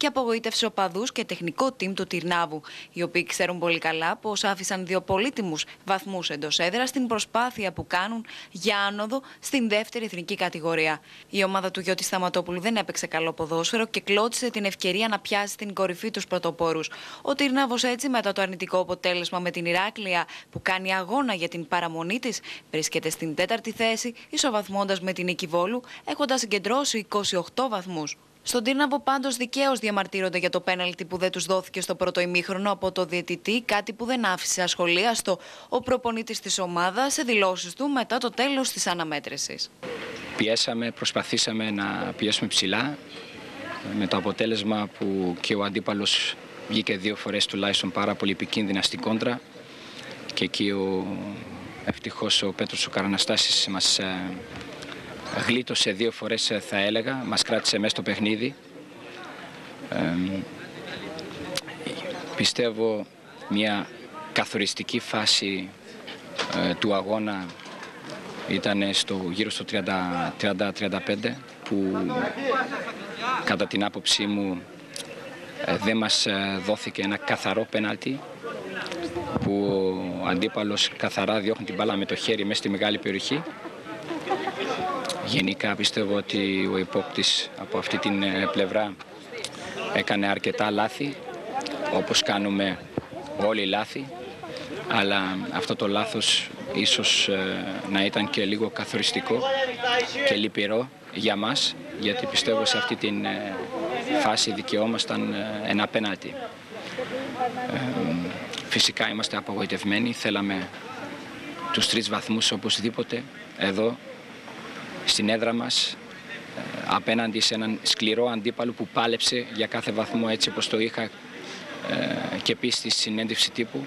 και απογοήτευσε οπαδούς και τεχνικό team του Τυρνάβου, οι οποίοι ξέρουν πολύ καλά πω άφησαν δύο πολύτιμους βαθμούς εντός έδρας στην προσπάθεια που κάνουν για άνοδο στην δεύτερη εθνική κατηγορία. Η ομάδα του Γιώτη Σταματόπουλου δεν έπαιξε καλό ποδόσφαιρο και κλώτησε την ευκαιρία να πιάσει την κορυφή τους πρωτοπόρους. Ο Τυρνάβος έτσι, μετά το αρνητικό αποτέλεσμα με την Ηράκλεια, που κάνει αγώνα για την παραμονή της, βρίσκεται στην τέταρτη θέση, ισοβαθμώντας με την Οικηβόλου, έχοντας συγκεντρώσει 28 βαθμούς. Στον Τύρναβο πάντως δικαίως διαμαρτύρονται για το πέναλτι που δεν τους δόθηκε στο πρώτο ημίχρονο από το διαιτητή, κάτι που δεν άφησε ασχολίαστο ο προπονήτης της ομάδας σε δηλώσεις του μετά το τέλος της αναμέτρησης. Πιέσαμε, προσπαθήσαμε να πιέσουμε ψηλά με το αποτέλεσμα που και ο αντίπαλος βγήκε δύο φορές τουλάχιστον πάρα πολύ επικίνδυνα στην κόντρα και εκεί ο, ευτυχώς ο Πέτρος ο Καραναστάσης μας ε, γλίτωσε δύο φορές ε, θα έλεγα, μας κράτησε μέσα στο παιχνίδι. πιστεύω μια καθοριστική φάση ε, του αγώνα ήταν στο, γύρω στο 30-35 που κατά την άποψή μου ε, δεν μας δόθηκε ένα καθαρό πέναλτι που ο αντίπαλος καθαρά διώχνει την μπάλα με το χέρι μέσα στη μεγάλη περιοχή Γενικά πιστεύω ότι ο υπόπτης από αυτή την ε, πλευρά έκανε αρκετά λάθη, όπως κάνουμε όλοι λάθη, αλλά αυτό το λάθος ίσως ε, να ήταν και λίγο καθοριστικό και λυπηρό για μας, γιατί πιστεύω σε αυτή την ε, φάση δικαιόμασταν ένα πέναλτι. Φυσικά είμαστε απογοητευμένοι, θέλαμε τους τρεις βαθμούς οπωσδήποτε εδώ στην έδρα μας ε, απέναντι σε έναν σκληρό αντίπαλο που πάλεψε για κάθε βαθμό έτσι όπως το είχα ε, και πει στη συνέντευξη τύπου.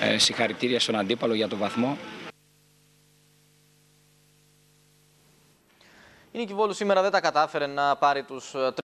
Ε, συγχαρητήρια στον αντίπαλο για το βαθμό. Η Νίκη Βόλου σήμερα δεν τα κατάφερε να πάρει τους